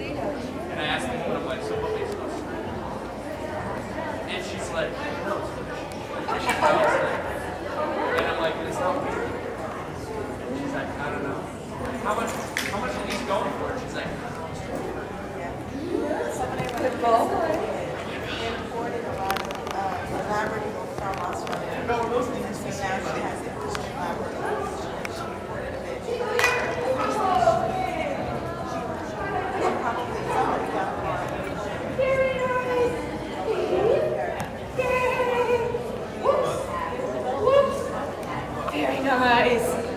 And I asked the woman, I'm like, so what makes so And she's like, no, it's finished. And I'm like, it's not weird. And she's like, I don't know. How much, how much are these going for? She's like, very nice.